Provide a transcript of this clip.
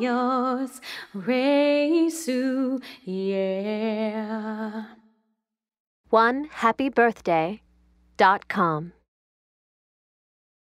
yours, Reisu, yeah. One happy birthday dot com.